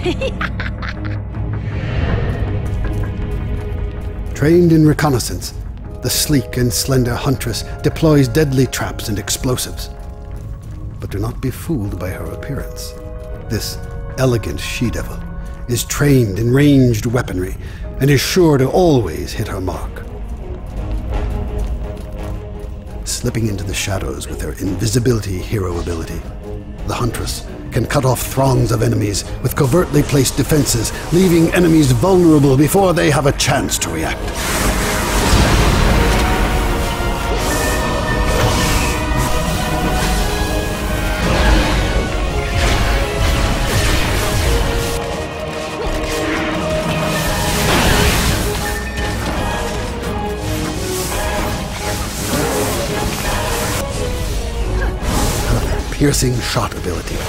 Trained in reconnaissance, the sleek and slender huntress deploys deadly traps and explosives. But do not be fooled by her appearance. This elegant she-devil is trained in ranged weaponry and is sure to always hit her mark. Slipping into the shadows with her invisibility hero ability, the Huntress can cut off throngs of enemies with covertly placed defenses, leaving enemies vulnerable before they have a chance to react. piercing shot ability